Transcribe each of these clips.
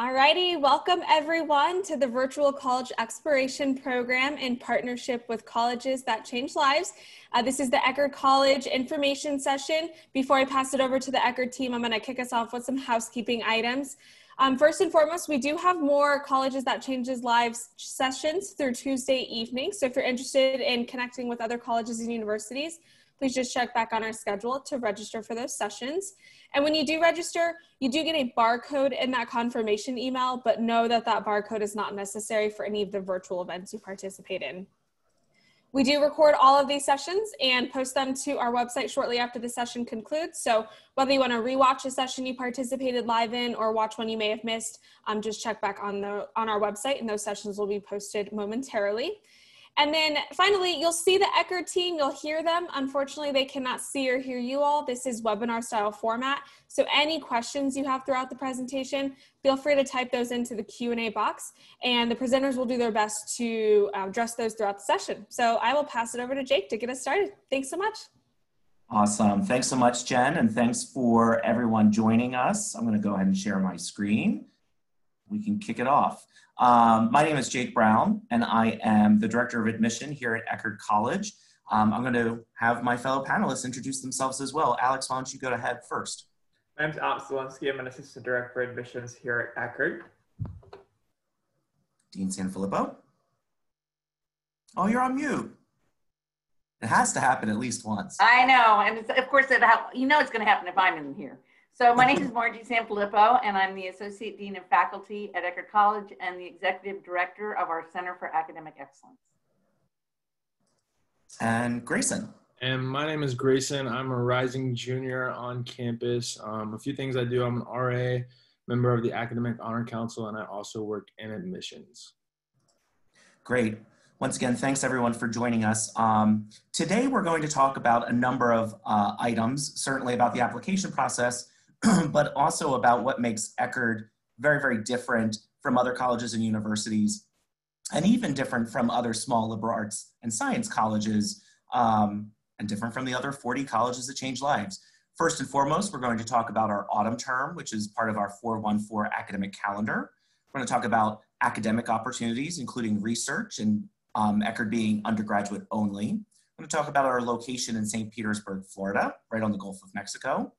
Alrighty, welcome everyone to the Virtual College Exploration Program in partnership with Colleges That Change Lives. Uh, this is the Eckerd College information session. Before I pass it over to the Eckerd team, I'm going to kick us off with some housekeeping items. Um, first and foremost, we do have more Colleges That Changes Lives sessions through Tuesday evening. So if you're interested in connecting with other colleges and universities, please just check back on our schedule to register for those sessions. And when you do register, you do get a barcode in that confirmation email, but know that that barcode is not necessary for any of the virtual events you participate in. We do record all of these sessions and post them to our website shortly after the session concludes. So whether you want to rewatch a session you participated live in or watch one you may have missed, um, just check back on the on our website and those sessions will be posted momentarily. And then finally, you'll see the Eckerd team, you'll hear them. Unfortunately, they cannot see or hear you all. This is webinar style format. So any questions you have throughout the presentation, feel free to type those into the Q&A box and the presenters will do their best to uh, address those throughout the session. So I will pass it over to Jake to get us started. Thanks so much. Awesome. Thanks so much, Jen, and thanks for everyone joining us. I'm going to go ahead and share my screen. We can kick it off. Um, my name is Jake Brown, and I am the Director of Admission here at Eckerd College. Um, I'm going to have my fellow panelists introduce themselves as well. Alex, why don't you go ahead first? My name's Alex Zelensky. I'm an Assistant Director for Admissions here at Eckerd. Dean Sanfilippo. Oh, you're on mute. It has to happen at least once. I know, and of course, it you know it's going to happen if I'm in here. So my name is Margie Sanfilippo, and I'm the Associate Dean of Faculty at Eckerd College and the Executive Director of our Center for Academic Excellence. And Grayson. And my name is Grayson. I'm a rising junior on campus. Um, a few things I do, I'm an RA, member of the Academic Honor Council, and I also work in admissions. Great. Once again, thanks everyone for joining us. Um, today we're going to talk about a number of uh, items, certainly about the application process, but also about what makes Eckerd very, very different from other colleges and universities, and even different from other small liberal arts and science colleges, um, and different from the other 40 colleges that change lives. First and foremost, we're going to talk about our autumn term, which is part of our 414 academic calendar. We're going to talk about academic opportunities, including research and um, Eckerd being undergraduate only. I'm going to talk about our location in St. Petersburg, Florida, right on the Gulf of Mexico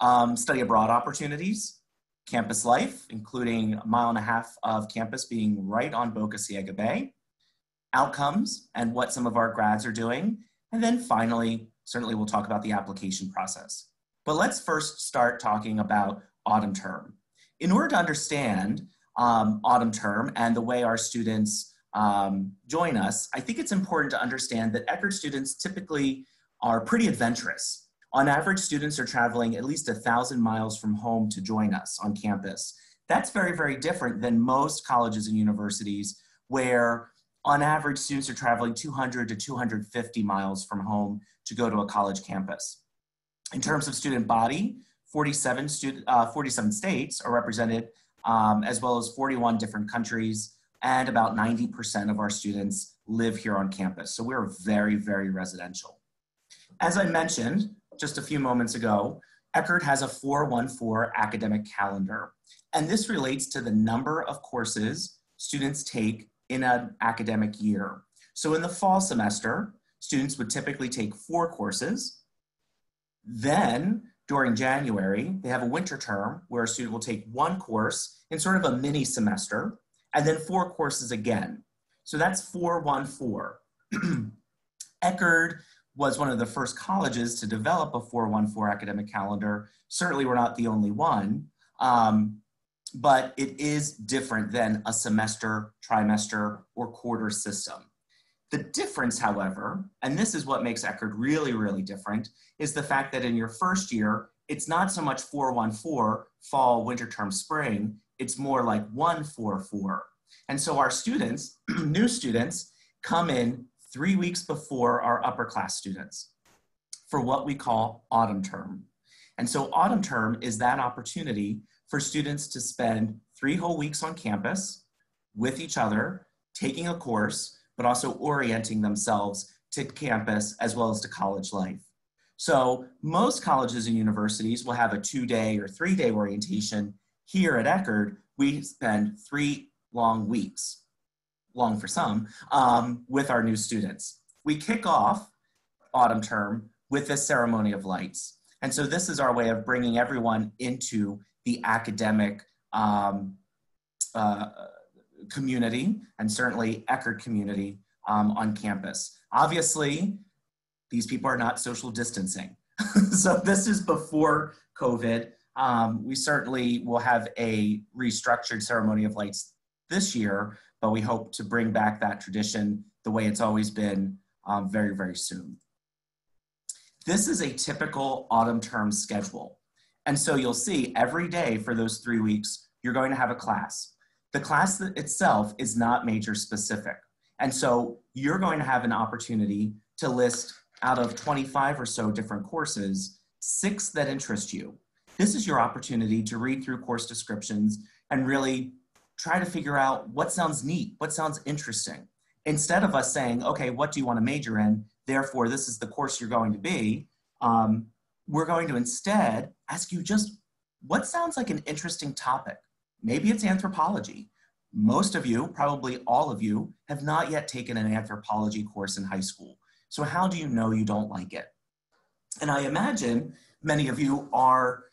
um, study abroad opportunities, campus life, including a mile and a half of campus being right on Boca Ciega Bay, outcomes and what some of our grads are doing, and then finally, certainly we'll talk about the application process. But let's first start talking about autumn term. In order to understand um, autumn term and the way our students um, join us, I think it's important to understand that Eckerd students typically are pretty adventurous. On average, students are traveling at least a thousand miles from home to join us on campus. That's very, very different than most colleges and universities where on average, students are traveling 200 to 250 miles from home to go to a college campus. In terms of student body, 47, student, uh, 47 states are represented, um, as well as 41 different countries, and about 90% of our students live here on campus. So we're very, very residential. As I mentioned, just a few moments ago, Eckerd has a 414 academic calendar. And this relates to the number of courses students take in an academic year. So in the fall semester, students would typically take four courses. Then during January, they have a winter term where a student will take one course in sort of a mini semester, and then four courses again. So that's 414. Eckerd was one of the first colleges to develop a 414 academic calendar. Certainly, we're not the only one, um, but it is different than a semester, trimester, or quarter system. The difference, however, and this is what makes Eckerd really, really different, is the fact that in your first year, it's not so much 414, fall, winter term, spring, it's more like 144. And so our students, new students, come in three weeks before our upper class students for what we call autumn term. And so autumn term is that opportunity for students to spend three whole weeks on campus with each other, taking a course, but also orienting themselves to campus as well as to college life. So most colleges and universities will have a two day or three day orientation. Here at Eckerd, we spend three long weeks, long for some, um, with our new students. We kick off autumn term with this ceremony of lights. And so this is our way of bringing everyone into the academic um, uh, community and certainly Eckerd community um, on campus. Obviously, these people are not social distancing. so this is before COVID. Um, we certainly will have a restructured ceremony of lights this year, but we hope to bring back that tradition the way it's always been um, very, very soon. This is a typical autumn term schedule. And so you'll see every day for those three weeks, you're going to have a class. The class itself is not major specific. And so you're going to have an opportunity to list out of 25 or so different courses, six that interest you. This is your opportunity to read through course descriptions and really try to figure out what sounds neat, what sounds interesting. Instead of us saying, okay, what do you want to major in? Therefore, this is the course you're going to be. Um, we're going to instead ask you just what sounds like an interesting topic. Maybe it's anthropology. Most of you, probably all of you, have not yet taken an anthropology course in high school. So, how do you know you don't like it? And I imagine many of you are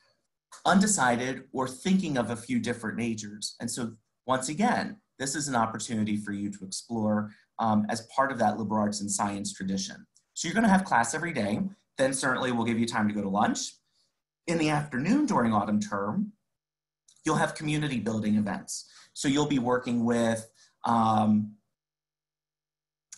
undecided or thinking of a few different majors. And so, once again, this is an opportunity for you to explore um, as part of that liberal arts and science tradition. So, you're going to have class every day. Then, certainly, we'll give you time to go to lunch. In the afternoon during autumn term, you'll have community building events. So, you'll be working with um,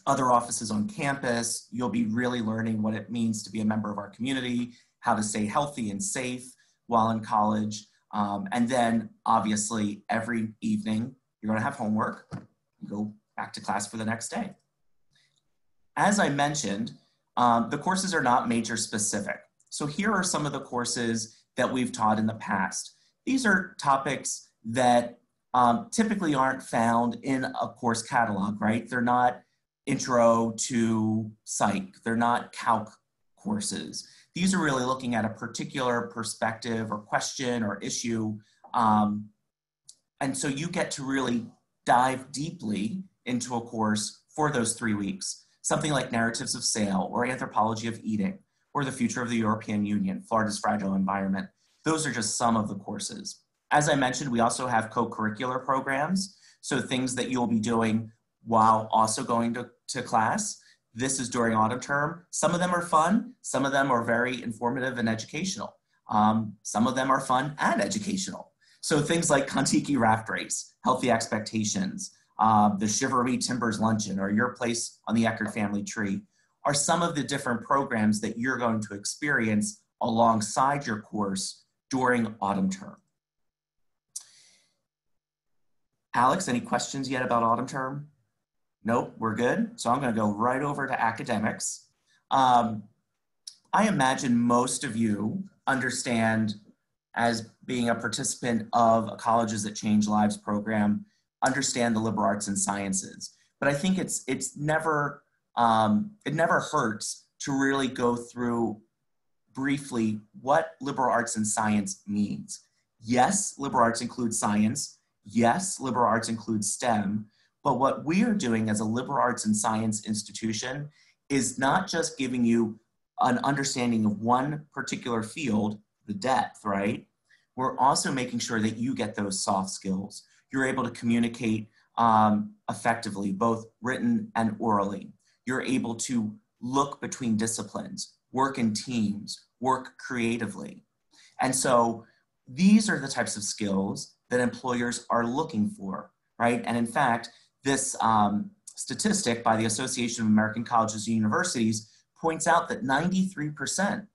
other offices on campus. You'll be really learning what it means to be a member of our community, how to stay healthy and safe while in college. Um, and then, obviously, every evening, you're going to have homework. You go back to class for the next day. As I mentioned, um, the courses are not major specific. So here are some of the courses that we've taught in the past. These are topics that um, typically aren't found in a course catalog, right? They're not intro to psych, they're not calc courses. These are really looking at a particular perspective or question or issue. Um, and so you get to really dive deeply into a course for those three weeks. Something like Narratives of Sale or Anthropology of Eating or The Future of the European Union, Florida's Fragile Environment. Those are just some of the courses. As I mentioned, we also have co-curricular programs. So things that you'll be doing while also going to, to class. This is during autumn term. Some of them are fun. Some of them are very informative and educational. Um, some of them are fun and educational. So things like Kon-Tiki Raft Race, Healthy Expectations, uh, the Shiver Me Timbers Luncheon, or Your Place on the Eckerd Family Tree are some of the different programs that you're going to experience alongside your course during autumn term. Alex, any questions yet about autumn term? Nope, we're good. So I'm going to go right over to academics. Um, I imagine most of you understand as being a participant of a Colleges That Change Lives program, understand the liberal arts and sciences. But I think it's, it's never, um, it never hurts to really go through briefly what liberal arts and science means. Yes, liberal arts includes science. Yes, liberal arts includes STEM, but what we are doing as a liberal arts and science institution is not just giving you an understanding of one particular field, the depth, right? We're also making sure that you get those soft skills. You're able to communicate um, effectively, both written and orally. You're able to look between disciplines, work in teams, work creatively. And so these are the types of skills that employers are looking for, right? And in fact, this um, statistic by the Association of American Colleges and Universities points out that 93%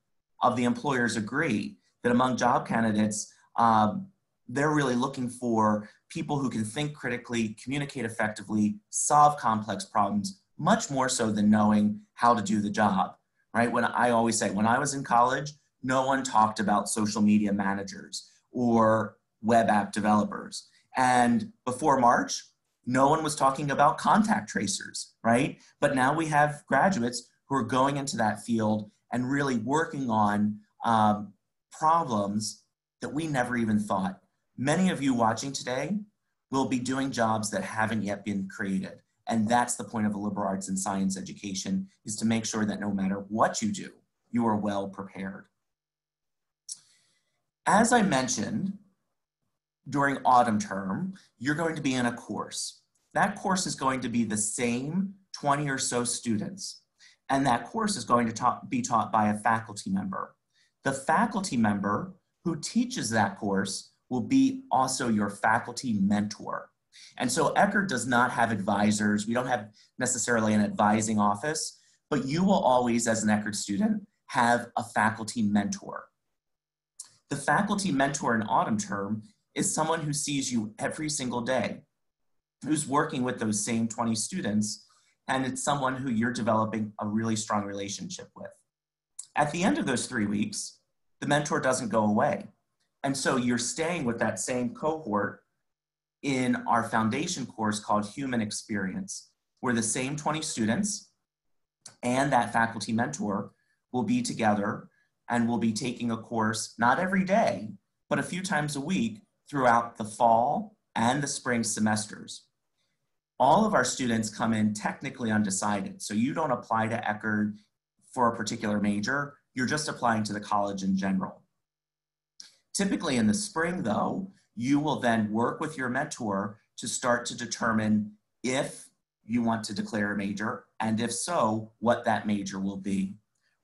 of the employers agree that among job candidates, um, they're really looking for people who can think critically, communicate effectively, solve complex problems, much more so than knowing how to do the job, right? When I always say, when I was in college, no one talked about social media managers or web app developers. And before March, no one was talking about contact tracers, right? But now we have graduates who are going into that field and really working on um, problems that we never even thought Many of you watching today will be doing jobs that haven't yet been created. And that's the point of a liberal arts and science education is to make sure that no matter what you do, you are well prepared. As I mentioned, during autumn term, you're going to be in a course. That course is going to be the same 20 or so students. And that course is going to talk, be taught by a faculty member. The faculty member who teaches that course will be also your faculty mentor. And so Eckerd does not have advisors. We don't have necessarily an advising office, but you will always, as an Eckerd student, have a faculty mentor. The faculty mentor in autumn term is someone who sees you every single day, who's working with those same 20 students, and it's someone who you're developing a really strong relationship with. At the end of those three weeks, the mentor doesn't go away. And so you're staying with that same cohort in our foundation course called Human Experience, where the same 20 students and that faculty mentor will be together and will be taking a course not every day, but a few times a week throughout the fall and the spring semesters. All of our students come in technically undecided. So you don't apply to Eckerd for a particular major, you're just applying to the college in general. Typically in the spring though, you will then work with your mentor to start to determine if you want to declare a major, and if so, what that major will be.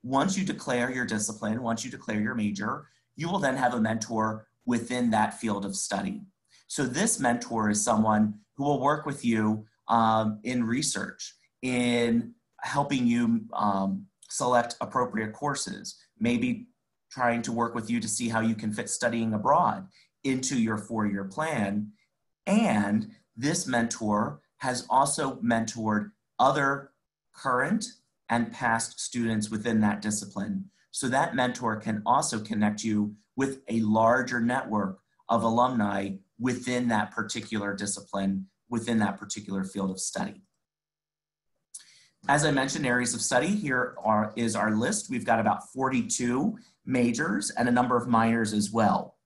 Once you declare your discipline, once you declare your major, you will then have a mentor within that field of study. So this mentor is someone who will work with you um, in research, in helping you um, select appropriate courses, maybe trying to work with you to see how you can fit studying abroad into your four year plan. And this mentor has also mentored other current and past students within that discipline. So that mentor can also connect you with a larger network of alumni within that particular discipline, within that particular field of study. As I mentioned, areas of study, here are, is our list. We've got about 42 majors and a number of minors as well.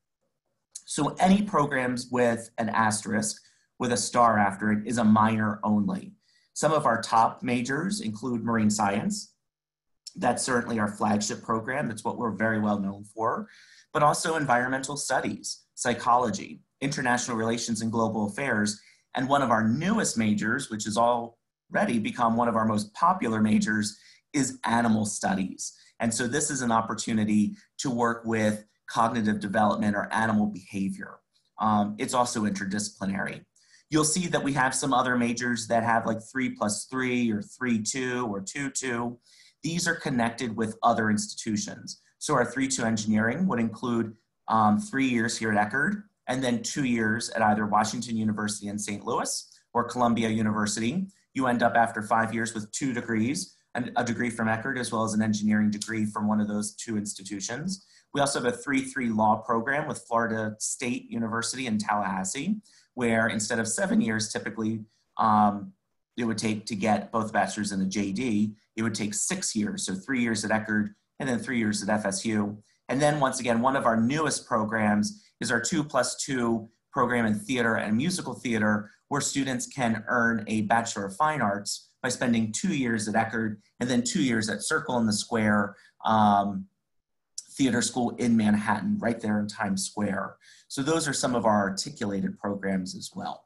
So any programs with an asterisk with a star after it is a minor only. Some of our top majors include marine science. That's certainly our flagship program. That's what we're very well known for. But also environmental studies, psychology, international relations and global affairs. And one of our newest majors, which has already become one of our most popular majors, is animal studies. And so this is an opportunity to work with cognitive development or animal behavior. Um, it's also interdisciplinary. You'll see that we have some other majors that have like three plus three or three two or two two. These are connected with other institutions. So our three two engineering would include um, three years here at Eckerd and then two years at either Washington University in St. Louis or Columbia University. You end up after five years with two degrees, and a degree from Eckerd as well as an engineering degree from one of those two institutions. We also have a 3-3 law program with Florida State University in Tallahassee, where instead of seven years, typically um, it would take to get both bachelor's and a JD, it would take six years. So three years at Eckerd and then three years at FSU. And then once again, one of our newest programs is our two plus two program in theater and musical theater, where students can earn a Bachelor of Fine Arts by spending two years at Eckerd and then two years at Circle in the Square um, theater school in Manhattan, right there in Times Square. So those are some of our articulated programs as well.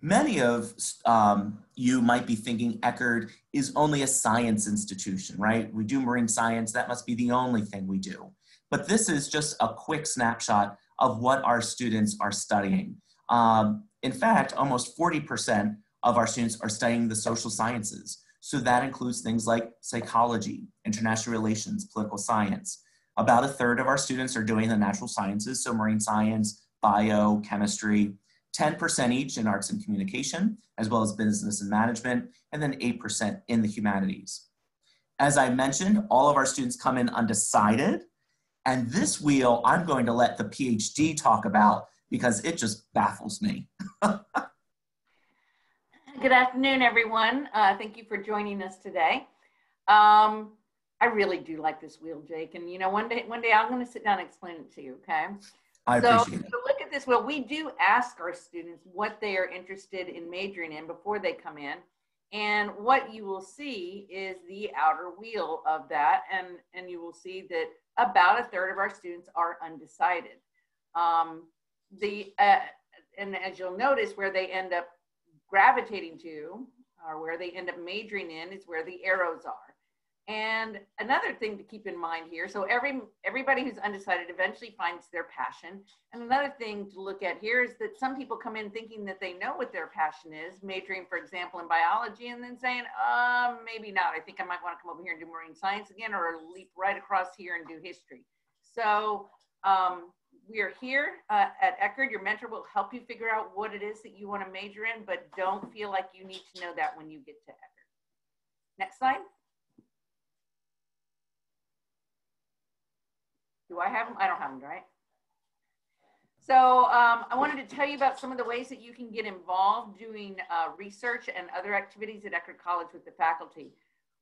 Many of um, you might be thinking Eckerd is only a science institution, right? We do marine science, that must be the only thing we do. But this is just a quick snapshot of what our students are studying. Um, in fact, almost 40% of our students are studying the social sciences. So that includes things like psychology, international relations, political science. About a third of our students are doing the natural sciences, so marine science, bio, chemistry, 10% each in arts and communication, as well as business and management, and then 8% in the humanities. As I mentioned, all of our students come in undecided, and this wheel I'm going to let the PhD talk about because it just baffles me. Good afternoon, everyone. Uh, thank you for joining us today. Um, I really do like this wheel, Jake. And you know, one day, one day I'm going to sit down and explain it to you. Okay. I so, appreciate it. so look at this wheel. We do ask our students what they are interested in majoring in before they come in. And what you will see is the outer wheel of that. And, and you will see that about a third of our students are undecided. Um, the, uh, and as you'll notice, where they end up gravitating to or where they end up majoring in is where the arrows are. And another thing to keep in mind here, so every everybody who's undecided eventually finds their passion. And another thing to look at here is that some people come in thinking that they know what their passion is, majoring, for example, in biology, and then saying, um, maybe not. I think I might want to come over here and do marine science again, or leap right across here and do history. So um, we are here uh, at Eckerd. Your mentor will help you figure out what it is that you want to major in, but don't feel like you need to know that when you get to Eckerd. Next slide. Do I have them? I don't have them, right? So um, I wanted to tell you about some of the ways that you can get involved doing uh, research and other activities at Eckerd College with the faculty.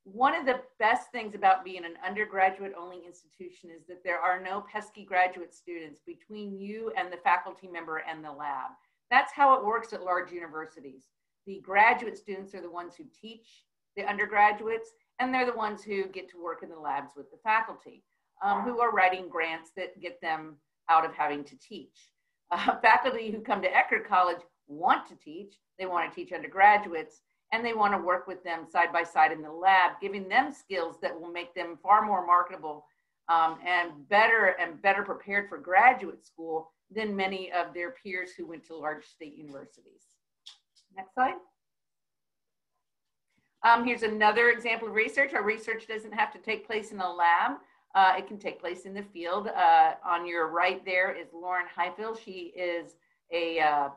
One of the best things about being an undergraduate only institution is that there are no pesky graduate students between you and the faculty member and the lab. That's how it works at large universities. The graduate students are the ones who teach the undergraduates, and they're the ones who get to work in the labs with the faculty um, who are writing grants that get them out of having to teach. Uh, faculty who come to Eckerd College want to teach, they want to teach undergraduates, and they want to work with them side by side in the lab, giving them skills that will make them far more marketable um, and better and better prepared for graduate school than many of their peers who went to large state universities. Next slide. Um, here's another example of research. Our research doesn't have to take place in a lab. Uh, it can take place in the field. Uh, on your right there is Lauren Highfill. She is a uh,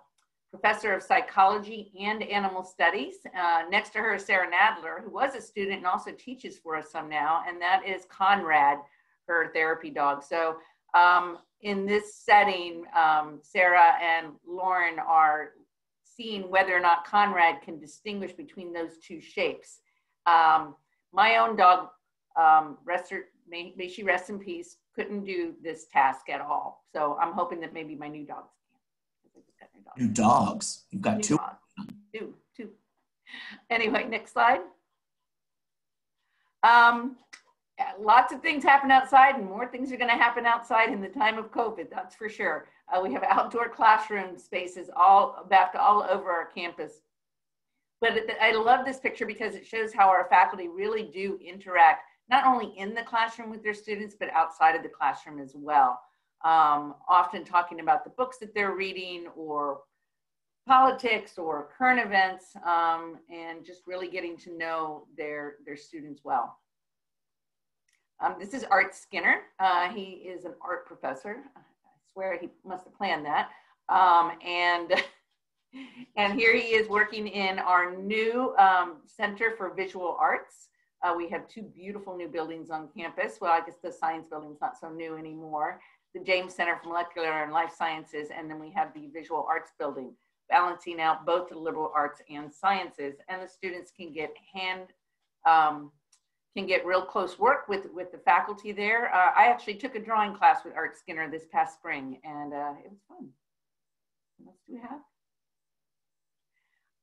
professor of psychology and animal studies. Uh, next to her is Sarah Nadler, who was a student and also teaches for us some now, and that is Conrad, her therapy dog. So um, in this setting, um, Sarah and Lauren are seeing whether or not Conrad can distinguish between those two shapes. Um, my own dog, um, Rester, may, may she rest in peace, couldn't do this task at all. So I'm hoping that maybe my new dogs can. New dogs. You've got new two. Dogs. Two, two. Anyway, next slide. Um, lots of things happen outside and more things are going to happen outside in the time of COVID, that's for sure. Uh, we have outdoor classroom spaces all back all over our campus. But I love this picture because it shows how our faculty really do interact not only in the classroom with their students, but outside of the classroom as well. Um, often talking about the books that they're reading or politics or current events um, and just really getting to know their, their students well. Um, this is Art Skinner. Uh, he is an art professor. I swear he must have planned that. Um, and, and here he is working in our new um, Center for Visual Arts. Uh, we have two beautiful new buildings on campus. Well, I guess the science building's not so new anymore. The James Center for Molecular and Life Sciences, and then we have the Visual Arts building, balancing out both the liberal arts and sciences. And the students can get hand, um, can get real close work with, with the faculty there. Uh, I actually took a drawing class with Art Skinner this past spring, and uh, it was fun. What else do we have?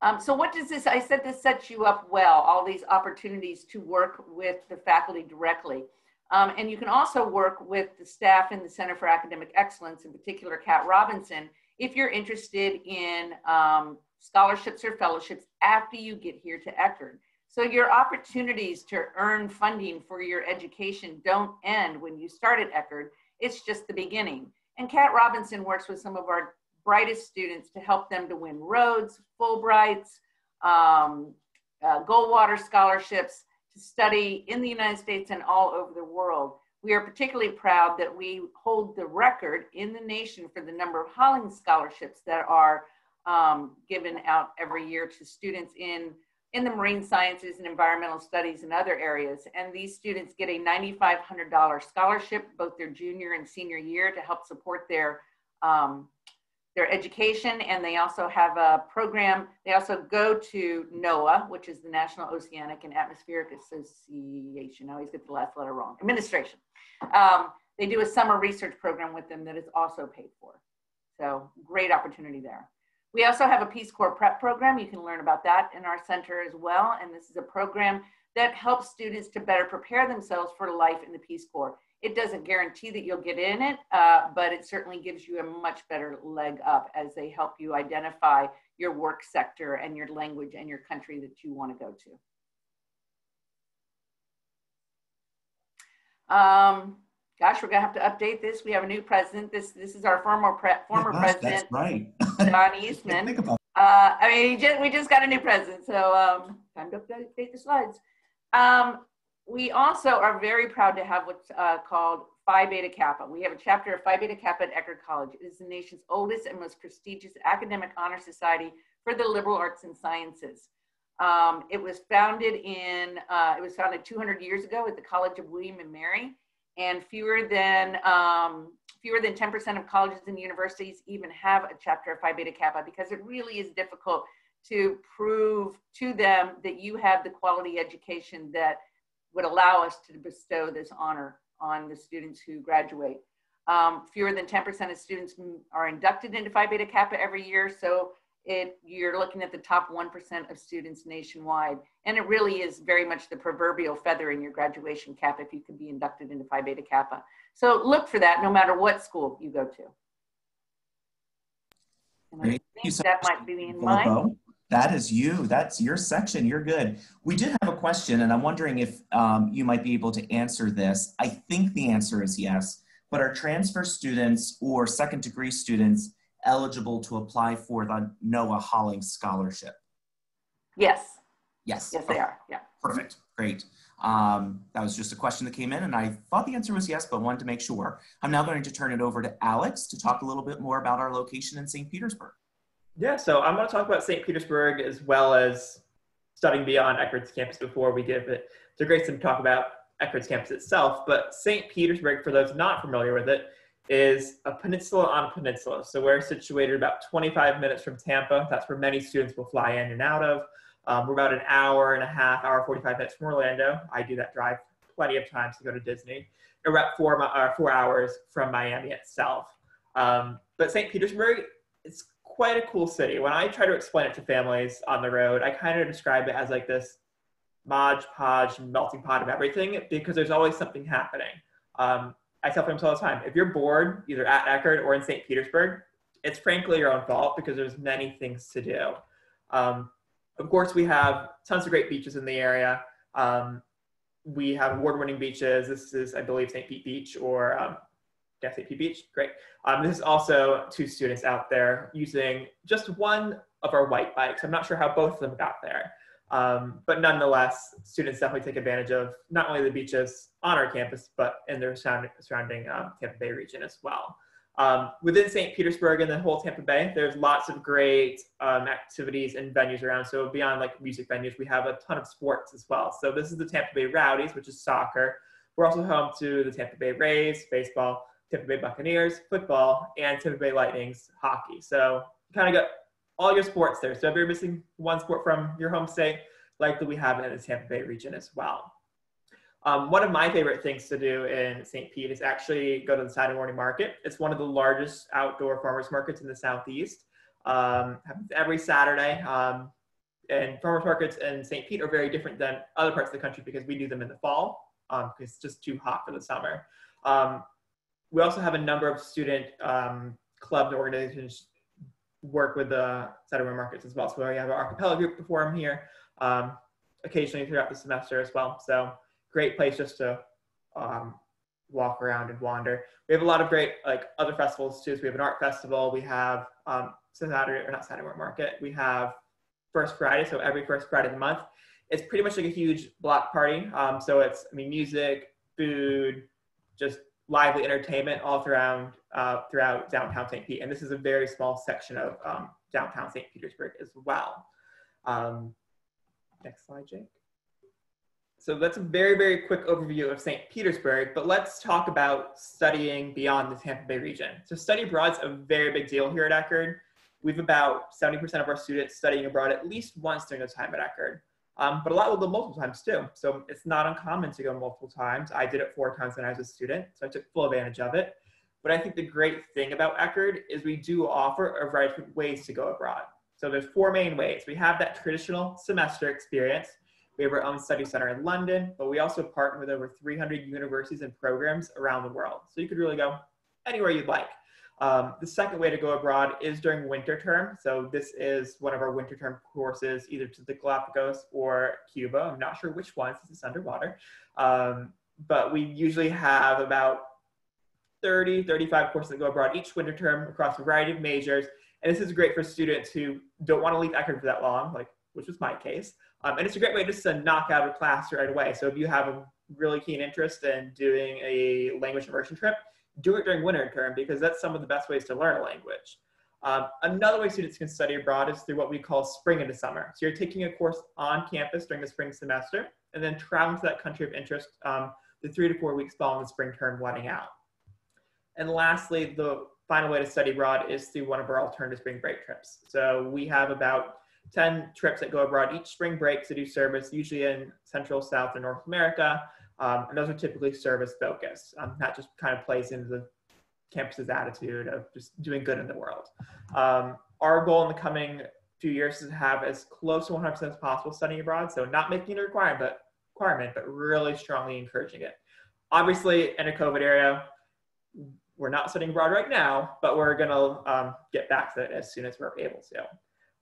Um, so what does this, I said this sets you up well, all these opportunities to work with the faculty directly. Um, and you can also work with the staff in the Center for Academic Excellence, in particular Kat Robinson, if you're interested in um, scholarships or fellowships after you get here to Eckerd. So your opportunities to earn funding for your education don't end when you start at Eckerd. It's just the beginning. And Kat Robinson works with some of our brightest students to help them to win Rhodes, Fulbrights, um, uh, Goldwater scholarships to study in the United States and all over the world. We are particularly proud that we hold the record in the nation for the number of Hollings scholarships that are um, given out every year to students in, in the marine sciences and environmental studies and other areas. And these students get a $9,500 scholarship both their junior and senior year to help support their um, their education, and they also have a program. They also go to NOAA, which is the National Oceanic and Atmospheric Association. I always get the last letter wrong. Administration. Um, they do a summer research program with them that is also paid for. So great opportunity there. We also have a Peace Corps prep program. You can learn about that in our center as well. And this is a program that helps students to better prepare themselves for life in the Peace Corps. It doesn't guarantee that you'll get in it, uh, but it certainly gives you a much better leg up as they help you identify your work sector and your language and your country that you want to go to. Um, gosh, we're gonna have to update this. We have a new president. This this is our former pre former Gosh, president, That's right. John Think Eastman. about Uh, I mean, he just, we just got a new president, so um, time to update the slides. Um, we also are very proud to have what's uh, called Phi Beta Kappa. We have a chapter of Phi Beta Kappa at Eckerd College. It is the nation's oldest and most prestigious academic honor society for the liberal arts and sciences. Um, it was founded in, uh, it was founded 200 years ago at the College of William and Mary, and fewer than um, fewer than 10% of colleges and universities even have a chapter of Phi Beta Kappa because it really is difficult to prove to them that you have the quality education that would allow us to bestow this honor on the students who graduate. Um, fewer than 10% of students are inducted into Phi Beta Kappa every year, so it, you're looking at the top 1% of students nationwide. And it really is very much the proverbial feather in your graduation cap if you could be inducted into Phi Beta Kappa. So look for that no matter what school you go to. And I Great. Thank you think that might be in mine. That is you. That's your section. You're good. We did have a question, and I'm wondering if um, you might be able to answer this. I think the answer is yes, but are transfer students or second degree students eligible to apply for the NOAA Holling Scholarship? Yes, Yes. yes, they are. Yeah. Perfect. Great. Um, that was just a question that came in, and I thought the answer was yes, but wanted to make sure. I'm now going to turn it over to Alex to talk a little bit more about our location in St. Petersburg. Yeah, so I'm going to talk about St. Petersburg as well as studying beyond Eckerd's campus before we give it to Grayson to talk about Eckerd's campus itself. But St. Petersburg, for those not familiar with it, is a peninsula on a peninsula. So we're situated about 25 minutes from Tampa. That's where many students will fly in and out of. Um, we're about an hour and a half, hour 45 minutes from Orlando. I do that drive plenty of times to go to Disney. We're about four, uh, four hours from Miami itself. Um, but St. Petersburg, it's quite a cool city. When I try to explain it to families on the road, I kind of describe it as like this modge podge melting pot of everything because there's always something happening. Um, I tell families all the time, if you're bored, either at Eckerd or in St. Petersburg, it's frankly your own fault because there's many things to do. Um, of course, we have tons of great beaches in the area. Um, we have award-winning beaches. This is, I believe, St. Pete Beach or um, St. Beach. Great. Um, this is also two students out there using just one of our white bikes. I'm not sure how both of them got there. Um, but nonetheless, students definitely take advantage of not only the beaches on our campus, but in the surrounding, surrounding um, Tampa Bay region as well. Um, within St. Petersburg and the whole Tampa Bay, there's lots of great um, activities and venues around. So beyond like music venues, we have a ton of sports as well. So this is the Tampa Bay Rowdies, which is soccer. We're also home to the Tampa Bay Rays, baseball, Tampa Bay Buccaneers, football, and Tampa Bay Lightning's hockey. So kind of got all your sports there. So if you're missing one sport from your home state, likely we have it in the Tampa Bay region as well. Um, one of my favorite things to do in St. Pete is actually go to the Saturday morning market. It's one of the largest outdoor farmers markets in the Southeast. Um, happens every Saturday. Um, and farmers markets in St. Pete are very different than other parts of the country because we do them in the fall because it's just too hot for the summer. Um, we also have a number of student um, clubs and organizations work with the Saturday markets as well. So we have our a cappella group perform here um, occasionally throughout the semester as well. So great place just to um, walk around and wander. We have a lot of great like other festivals too. So we have an art festival. We have um, Saturday or not Saturday market. We have First Friday. So every first Friday of the month, it's pretty much like a huge block party. Um, so it's I mean music, food, just lively entertainment all throughout uh, throughout downtown St. Pete. And this is a very small section of um, downtown St. Petersburg as well. Um, next slide, Jake. So that's a very, very quick overview of St. Petersburg, but let's talk about studying beyond the Tampa Bay region. So study abroad is a very big deal here at Eckerd. We've about 70% of our students studying abroad at least once during their time at Eckerd. Um, but a lot will go multiple times too. So it's not uncommon to go multiple times. I did it four times when I was a student, so I took full advantage of it. But I think the great thing about Eckerd is we do offer a variety of ways to go abroad. So there's four main ways. We have that traditional semester experience, we have our own study center in London, but we also partner with over 300 universities and programs around the world. So you could really go anywhere you'd like. Um, the second way to go abroad is during winter term. So this is one of our winter term courses, either to the Galapagos or Cuba. I'm not sure which one since it's underwater. Um, but we usually have about 30, 35 courses that go abroad each winter term across a variety of majors. And this is great for students who don't want to leave Eckerd for that long, like which was my case, um, and it's a great way just to knock out a class right away. So if you have a really keen interest in doing a language immersion trip, do it during winter term because that's some of the best ways to learn a language. Um, another way students can study abroad is through what we call spring into summer. So you're taking a course on campus during the spring semester and then traveling to that country of interest um, the three to four weeks following the spring term letting out. And lastly, the final way to study abroad is through one of our alternative spring break trips. So we have about 10 trips that go abroad each spring break to do service, usually in Central, South, and North America. Um, and those are typically service focused, um, not just kind of plays into the campus's attitude of just doing good in the world. Um, our goal in the coming few years is to have as close to 100% as possible studying abroad. So not making it a requirement, but requirement, but really strongly encouraging it. Obviously, in a COVID era, we're not studying abroad right now, but we're going to um, get back to it as soon as we're able to.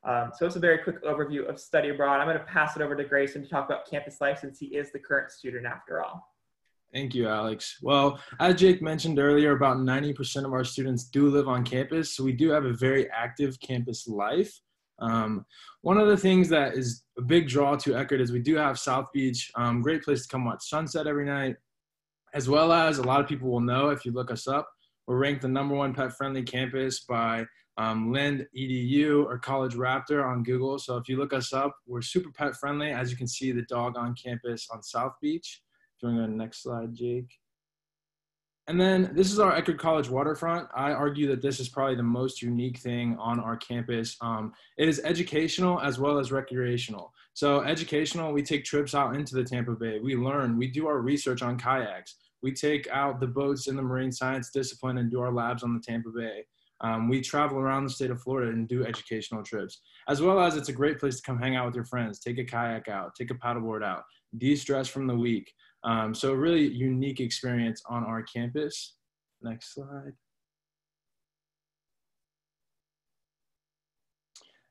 Um, so it's a very quick overview of study abroad. I'm going to pass it over to Grayson to talk about campus life since he is the current student after all. Thank you, Alex. Well, as Jake mentioned earlier, about 90% of our students do live on campus, so we do have a very active campus life. Um, one of the things that is a big draw to Eckerd is we do have South Beach, um, great place to come watch sunset every night, as well as a lot of people will know if you look us up, we're ranked the number one pet friendly campus by um, Lind EDU or College Raptor on Google. So if you look us up, we're super pet friendly. As you can see, the dog on campus on South Beach. Going to the next slide, Jake. And then this is our Eckerd College waterfront. I argue that this is probably the most unique thing on our campus. Um, it is educational as well as recreational. So educational, we take trips out into the Tampa Bay. We learn, we do our research on kayaks. We take out the boats in the marine science discipline and do our labs on the Tampa Bay. Um, we travel around the state of Florida and do educational trips, as well as it's a great place to come hang out with your friends, take a kayak out, take a paddleboard out, de-stress from the week. Um, so a really unique experience on our campus. Next slide.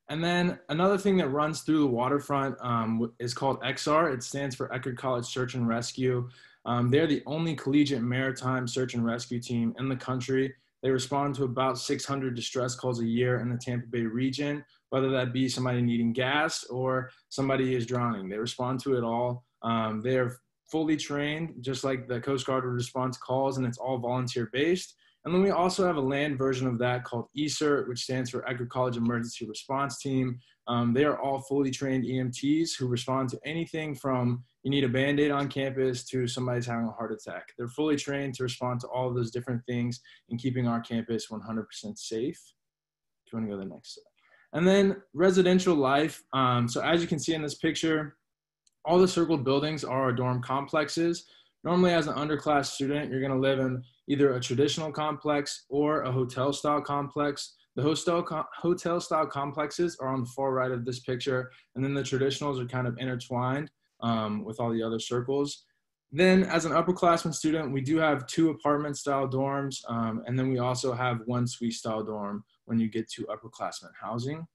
And then another thing that runs through the waterfront um, is called EC-SAR. It stands for Eckerd College Search and Rescue. Um, they're the only collegiate maritime search and rescue team in the country they respond to about 600 distress calls a year in the Tampa Bay region, whether that be somebody needing gas or somebody is drowning. They respond to it all. Um, they are fully trained, just like the Coast Guard would respond to calls, and it's all volunteer based. And then we also have a land version of that called EC-ERT, which stands for Eckerd College Emergency Response Team. Um, they are all fully trained EMTs who respond to anything from you need a band aid on campus to somebody's having a heart attack. They're fully trained to respond to all of those different things and keeping our campus 100% safe. If you want to go to the next slide. And then residential life. Um, so as you can see in this picture, all the circled buildings are our dorm complexes. Normally, as an underclass student, you're going to live in either a traditional complex or a hotel style complex. The hotel, hotel style complexes are on the far right of this picture, and then the traditionals are kind of intertwined um, with all the other circles. Then as an upperclassman student, we do have two apartment style dorms. Um, and then we also have one suite style dorm when you get to upperclassman housing.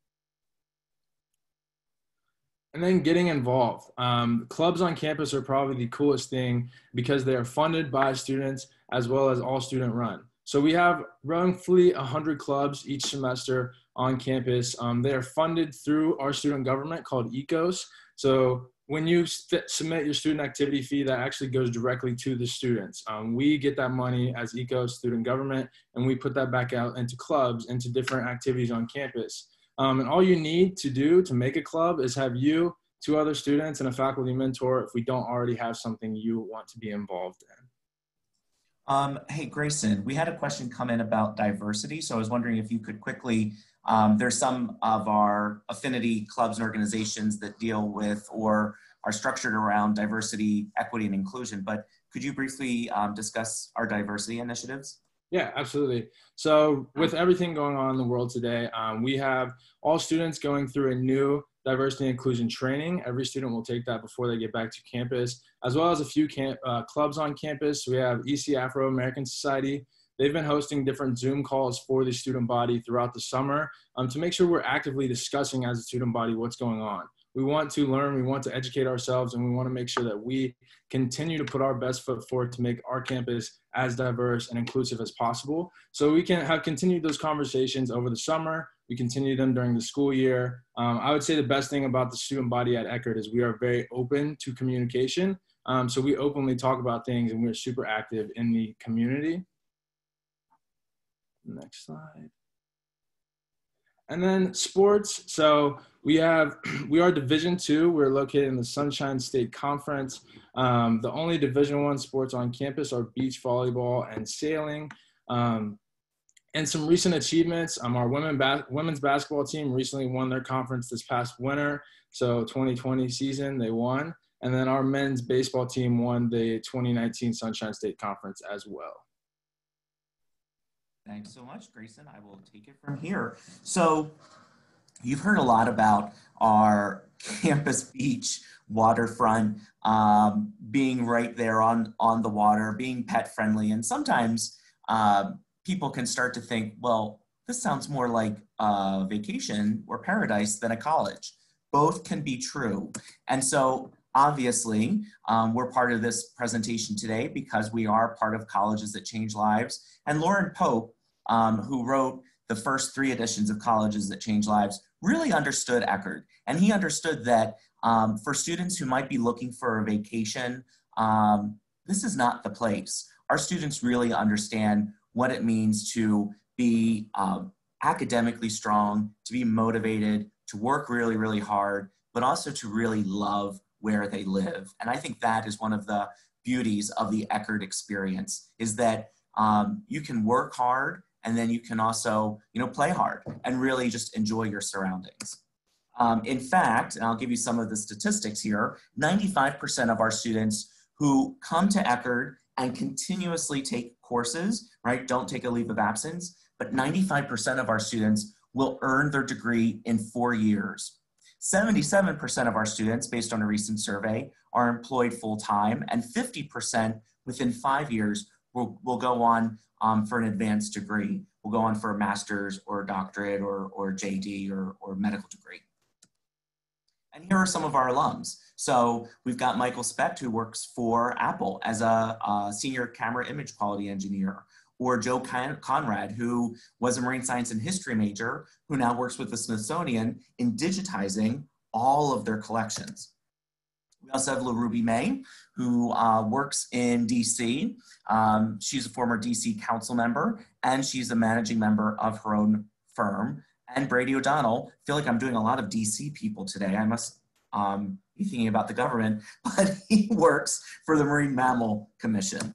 And then getting involved. Um, clubs on campus are probably the coolest thing because they are funded by students as well as all student run. So we have roughly 100 clubs each semester on campus. Um, they are funded through our student government called ECOS. So when you st- submit your student activity fee, that actually goes directly to the students. Um, we get that money as ECO student government, and we put that back out into clubs, into different activities on campus. Um, and all you need to do to make a club is have you, two other students, and a faculty mentor if we don't already have something you want to be involved in. Um, hey, Grayson, we had a question come in about diversity. So I was wondering if you could quickly, um, there's some of our affinity clubs and organizations that deal with or are structured around diversity, equity, and inclusion. But could you briefly um, discuss our diversity initiatives? Yeah, absolutely. So, with everything going on in the world today, um, we have all students going through a new diversity and inclusion training. Every student will take that before they get back to campus, as well as a few camp, uh, clubs on campus. We have EC Afro American Society. They've been hosting different Zoom calls for the student body throughout the summer um, to make sure we're actively discussing as a student body what's going on we want to learn, we want to educate ourselves, and we want to make sure that we continue to put our best foot forward to make our campus as diverse and inclusive as possible. So we can have continued those conversations over the summer. We continue them during the school year. Um, I would say the best thing about the student body at Eckerd is we are very open to communication. Um, so we openly talk about things and we're super active in the community. Next slide. And then sports. So we have we are Division two. We're located in the Sunshine State Conference. Um, the only Division one sports on campus are beach volleyball and sailing. Um, and some recent achievements. Um, our women ba- women's basketball team recently won their conference this past winter. So 2020 season they won. And then our men's baseball team won the 2019 Sunshine State Conference as well. Thanks so much, Grayson. I will take it from here. So you've heard a lot about our campus beach waterfront um, being right there on, on the water, being pet friendly. And sometimes uh, people can start to think, well, this sounds more like a vacation or paradise than a college. Both can be true. And so obviously, um, we're part of this presentation today because we are part of Colleges That Change Lives. And Loren Pope, um, who wrote the first three editions of Colleges That Change Lives, really understood Eckerd. And he understood that um, for students who might be looking for a vacation, um, this is not the place. Our students really understand what it means to be um, academically strong, to be motivated, to work really, really hard, but also to really love where they live. And I think that is one of the beauties of the Eckerd experience is that um, you can work hard and then you can also you know play hard and really just enjoy your surroundings um, in fact and i'll give you some of the statistics here 95% of our students who come to eckerd and continuously take courses right don't take a leave of absence but 95% of our students will earn their degree in four years 77% of our students based on a recent survey are employed full-time and 50% within five years will, will go on um, for an advanced degree. We'll go on for a master's or a doctorate or, or JD or, or medical degree. And here are some of our alums. So we've got Michael Specht, who works for Apple as a, a senior camera image quality engineer, or Joe Conrad, who was a marine science and history major, who now works with the Smithsonian in digitizing all of their collections. We also have LaRuby May, who uh, works in DC. Um, she's a former DC council member, and she's a managing member of her own firm. And Brady O'Donnell, I feel like I'm doing a lot of DC people today. I must um, be thinking about the government, but he works for the Marine Mammal Commission.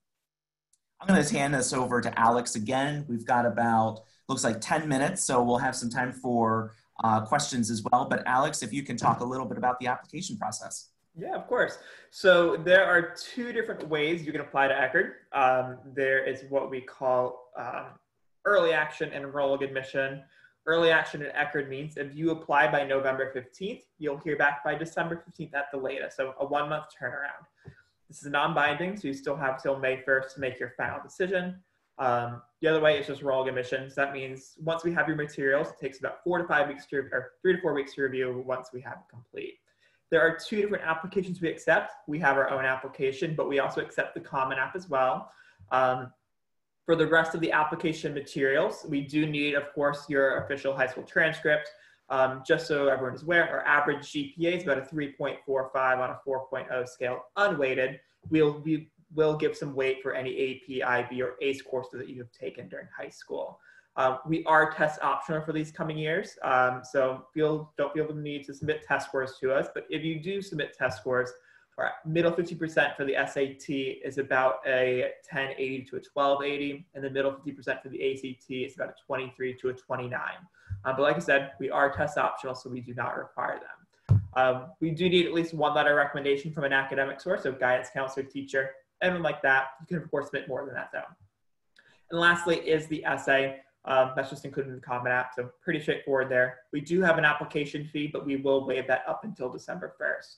I'm going to hand this over to Alex again. We've got about, looks like 10 minutes, so we'll have some time for uh, questions as well. But Alex, if you can talk a little bit about the application process. Yeah, of course. So there are two different ways you can apply to Eckerd. Um, there is what we call um, early action and rolling admission. Early action at Eckerd means if you apply by November 15th, you'll hear back by December 15th at the latest. So a one month turnaround. This is non-binding, so you still have till May 1st to make your final decision. Um, the other way is just rolling admissions. That means once we have your materials, it takes about four to five weeks to, or three to four weeks to review once we have it complete. There are two different applications we accept. We have our own application, but we also accept the Common App as well. Um, for the rest of the application materials, we do need, of course, your official high school transcript. Um, just so everyone is aware, our average GPA is about a 3.45 on a 4.0 scale, unweighted. We'll, we will give some weight for any AP, IB, or AICE courses that you have taken during high school. Um, we are test optional for these coming years, um, so feel don't feel the need to submit test scores to us. But if you do submit test scores, our middle 50% for the SAT is about a 1080 to a 1280, and the middle 50% for the ACT is about a 23 to a 29. Um, but like I said, we are test optional, so we do not require them. Um, we do need at least one letter recommendation from an academic source, so guidance counselor, teacher, anyone like that. You can, of course, submit more than that, though. And lastly is the essay. Um, that's just included in the Common App, so pretty straightforward there. We do have an application fee, but we will waive that up until December 1st.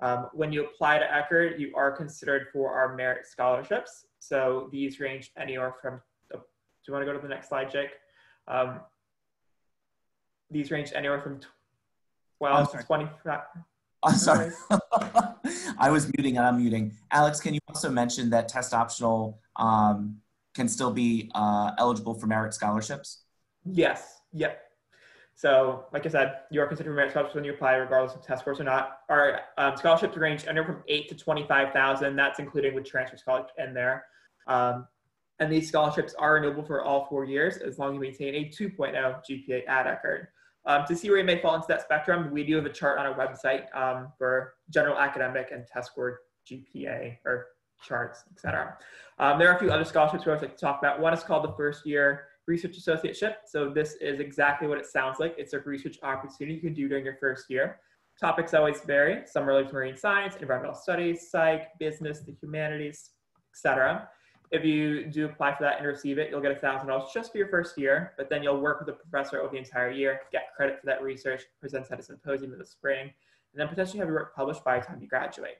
Um, when you apply to Eckerd, you are considered for our merit scholarships. So these range anywhere from, oh, do you want to go to the next slide, Jake? Um, these range anywhere from 12 to 25. I'm sorry. I was muting and I'm muting. Alex, can you also mention that test optional um, can still be uh, eligible for merit scholarships? Yes. Yep. So, like I said, you are considered merit scholarships when you apply, regardless of test scores or not. Our um, scholarships range anywhere from eight to twenty-five thousand. That's including with transfer scholarship in there. Um, and these scholarships are renewable for all four years as long as you maintain a 2.0 GPA at Eckerd. Um, to see where you may fall into that spectrum, we do have a chart on our website um, for general academic and test score GPA or charts, etc. Um, there are a few other scholarships we always like to talk about. One is called the first year research associateship. So this is exactly what it sounds like. It's a research opportunity you can do during your first year. Topics always vary. Some relate to marine science, environmental studies, psych, business, the humanities, etc. If you do apply for that and receive it, you'll get $1,000 just for your first year, but then you'll work with a professor over the entire year, get credit for that research, present at a symposium in the spring, and then potentially have your work published by the time you graduate.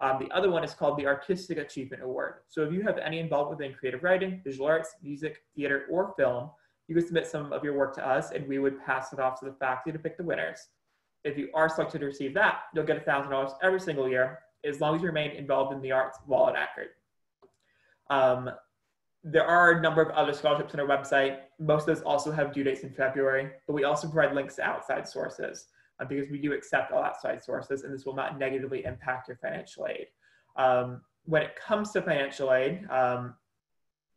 Um, the other one is called the Artistic Achievement Award. So if you have any involvement in creative writing, visual arts, music, theater, or film, you can submit some of your work to us and we would pass it off to the faculty to pick the winners. If you are selected to receive that, you'll get $1,000 every single year as long as you remain involved in the arts while at Eckerd. Um, there are a number of other scholarships on our website. Most of those also have due dates in February, but we also provide links to outside sources uh, because we do accept all outside sources and this will not negatively impact your financial aid. Um, when it comes to financial aid, um,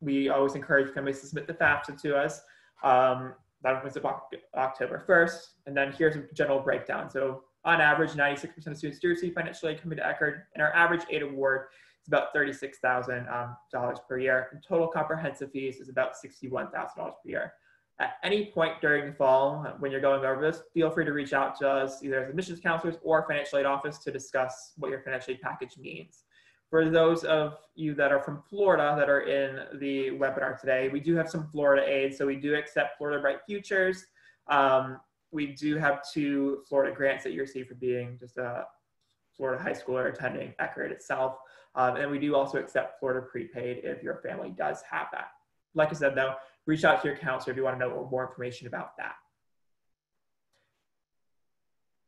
we always encourage families to submit the FAFSA to us. Um, that opens up October 1st. And then here's a general breakdown. So on average, 96% of students do receive financial aid coming to Eckerd, and our average aid award it's about $36,000 um, per year. And total comprehensive fees is about $61,000 per year. At any point during the fall, when you're going over this, feel free to reach out to us, either as admissions counselors or financial aid office to discuss what your financial aid package means. For those of you that are from Florida that are in the webinar today, we do have some Florida aid. So we do accept Florida Bright Futures. Um, we do have two Florida grants that you receive for being just a Florida high schooler attending Eckerd itself. Um, and we do also accept Florida prepaid if your family does have that. Like I said, though, reach out to your counselor if you want to know more information about that.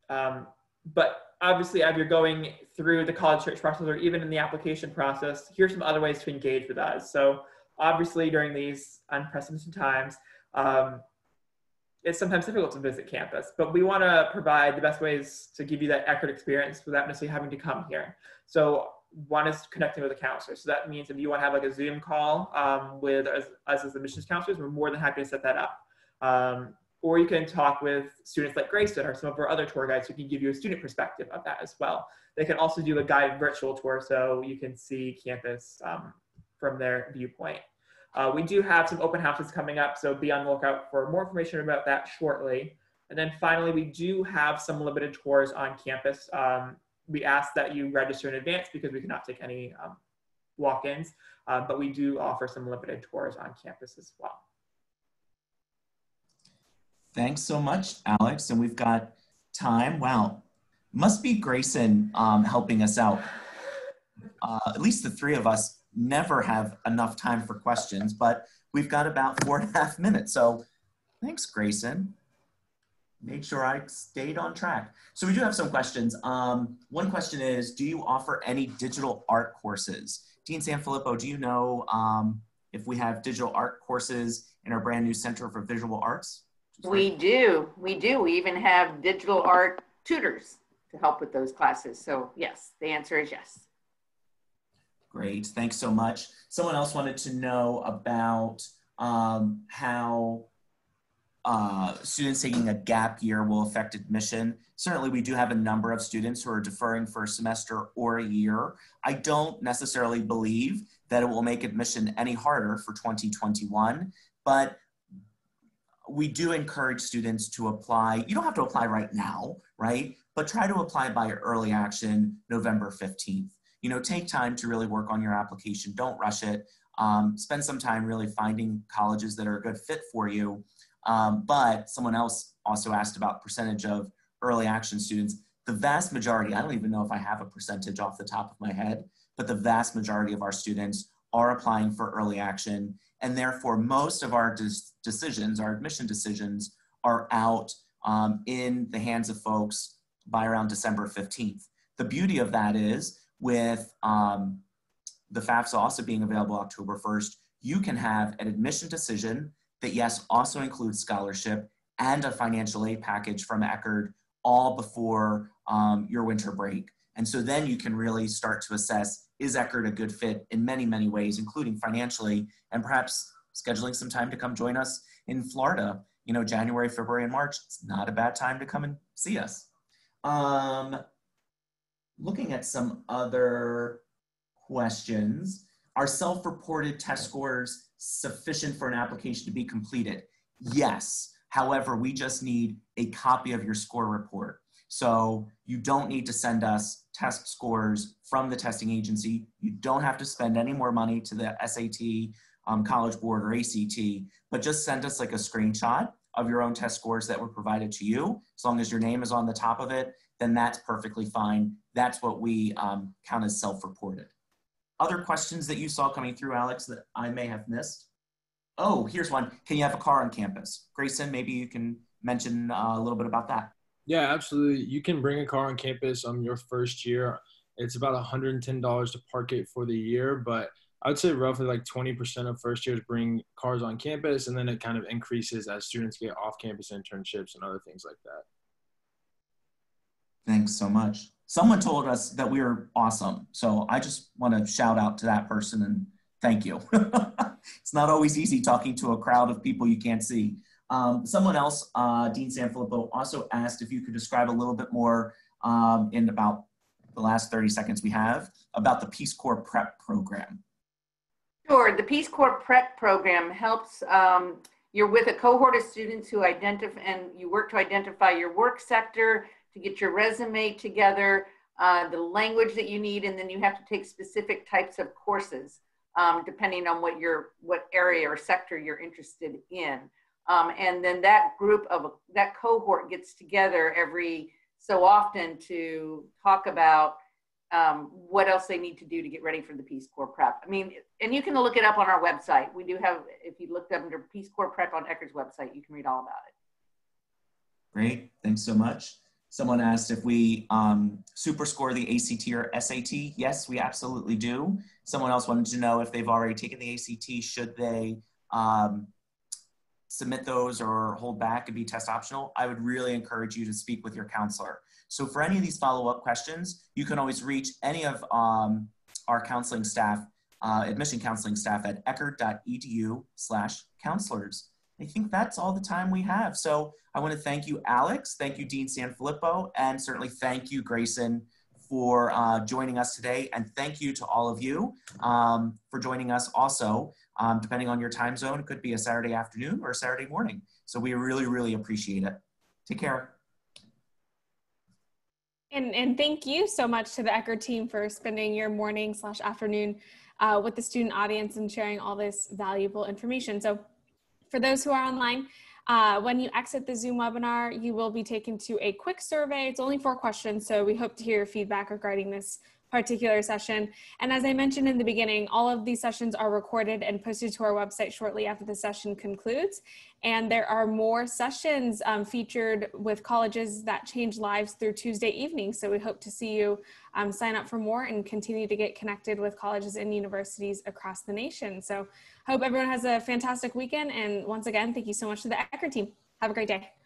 Um, but obviously, as you're going through the college search process or even in the application process, here's some other ways to engage with us. So obviously, during these unprecedented times, um, it's sometimes difficult to visit campus, but we want to provide the best ways to give you that Eckerd experience without necessarily having to come here. So one is connecting with a counselor. So that means if you want to have like a Zoom call um, with us, us, as admissions counselors, we're more than happy to set that up. Um, or you can talk with students like Grayson or some of our other tour guides who can give you a student perspective of that as well. They can also do a guided virtual tour so you can see campus um, from their viewpoint. Uh, we do have some open houses coming up, so be on the lookout for more information about that shortly. And then finally, we do have some limited tours on campus. Um, we ask that you register in advance because we cannot take any um, walk-ins, uh, but we do offer some limited tours on campus as well. Thanks so much, Alex. And we've got time. Wow. Must be Grayson um, helping us out. Uh, at least the three of us never have enough time for questions, but we've got about four and a half minutes. So thanks, Grayson made sure I stayed on track. So we do have some questions. Um, one question is, do you offer any digital art courses? Dean Sanfilippo, do you know um, if we have digital art courses in our brand new Center for Visual Arts? We do, we do. We even have digital art tutors to help with those classes. So yes, the answer is yes. Great, thanks so much. Someone else wanted to know about um, how uh, students taking a gap year will affect admission. Certainly, we do have a number of students who are deferring for a semester or a year. I don't necessarily believe that it will make admission any harder for 2021, but we do encourage students to apply. You don't have to apply right now, right? But try to apply by early action November 15th. You know, take time to really work on your application. Don't rush it. Um, spend some time really finding colleges that are a good fit for you. Um, but someone else also asked about percentage of early action students. The vast majority, I don't even know if I have a percentage off the top of my head, but the vast majority of our students are applying for early action and therefore most of our decisions, our admission decisions, are out um, in the hands of folks by around December 15th. The beauty of that is with um, the FAFSA also being available October 1st, you can have an admission decision that yes, also includes scholarship and a financial aid package from Eckerd all before um, your winter break. And so then you can really start to assess is Eckerd a good fit in many, many ways, including financially, and perhaps scheduling some time to come join us in Florida. You know, January, February, and March, it's not a bad time to come and see us. Um, looking at some other questions, are self-reported test scores sufficient for an application to be completed? Yes. However, we just need a copy of your score report. So you don't need to send us test scores from the testing agency. You don't have to spend any more money to the SAT, um, College Board, or ACT, but just send us like a screenshot of your own test scores that were provided to you. As long as your name is on the top of it, then that's perfectly fine. That's what we um, count as self-reported. Other questions that you saw coming through, Alex, that I may have missed? Oh, here's one. Can you have a car on campus? Grayson, maybe you can mention uh, a little bit about that. Yeah, absolutely. You can bring a car on campus um your first year. It's about $110 to park it for the year, but I would say roughly like 20% of first years bring cars on campus, and then it kind of increases as students get off campus internships and other things like that. Thanks so much. Someone told us that we were awesome. So I just want to shout out to that person and thank you. it's not always easy talking to a crowd of people you can't see. Um, someone else, uh, Dean Sanfilippo, also asked if you could describe a little bit more um, in about the last 30 seconds we have about the Peace Corps Prep Program. Sure. The Peace Corps Prep Program helps. Um, you're with a cohort of students who identify and you work to identify your work sector, to get your resume together, uh, the language that you need, and then you have to take specific types of courses um, depending on what your what area or sector you're interested in. Um, and then that group of that cohort gets together every so often to talk about um, what else they need to do to get ready for the Peace Corps prep. I mean, and you can look it up on our website. We do have, if you look up under Peace Corps prep on Eckerd's website, you can read all about it. Great, thanks so much. Someone asked if we um, super score the ACT or SAT. Yes, we absolutely do. Someone else wanted to know if they've already taken the ACT, should they um, submit those or hold back and be test optional, I would really encourage you to speak with your counselor. So for any of these follow-up questions, you can always reach any of um, our counseling staff, uh, admission counseling staff at eckerd.edu slash counselors. I think that's all the time we have. So I want to thank you, Alex. Thank you, Dean Sanfilippo. And certainly thank you, Grayson, for uh, joining us today. And thank you to all of you um, for joining us also. Um, depending on your time zone, it could be a Saturday afternoon or a Saturday morning. So we really, really appreciate it. Take care. And, and thank you so much to the Eckerd team for spending your morning slash afternoon uh, with the student audience and sharing all this valuable information. So for those who are online, uh, when you exit the Zoom webinar, you will be taken to a quick survey. It's only four questions, so we hope to hear your feedback regarding this particular session. And as I mentioned in the beginning, all of these sessions are recorded and posted to our website shortly after the session concludes. And there are more sessions um, featured with colleges that change lives through Tuesday evening. So we hope to see you um, sign up for more and continue to get connected with colleges and universities across the nation. So hope everyone has a fantastic weekend. And once again, thank you so much to the Eckerd team. Have a great day.